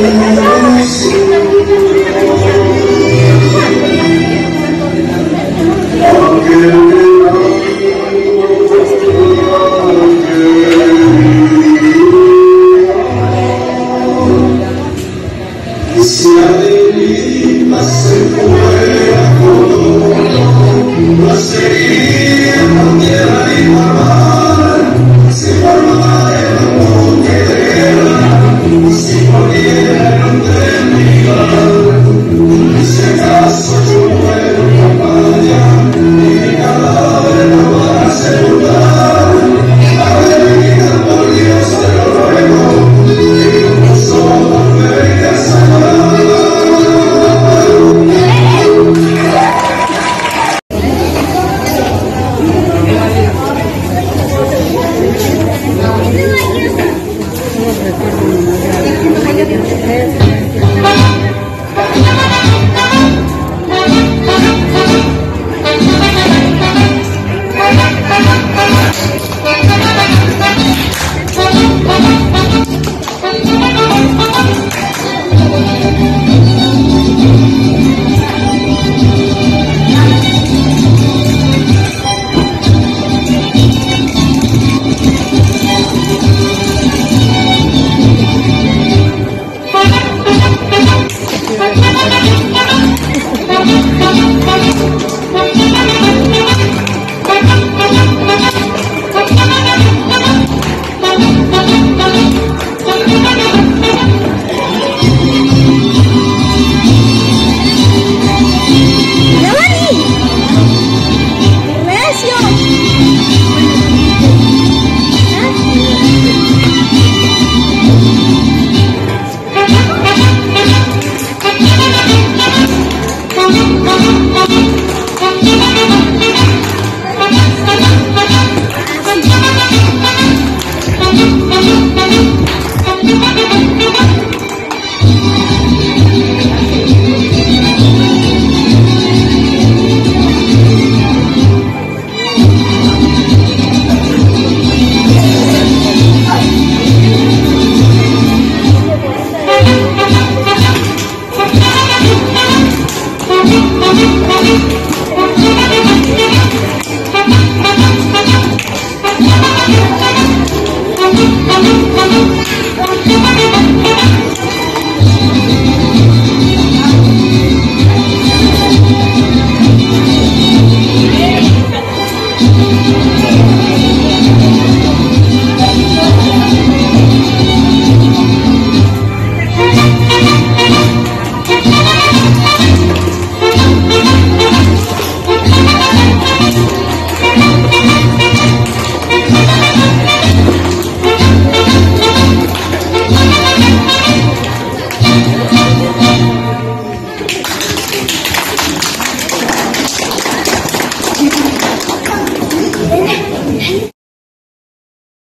Gracias. Yeah.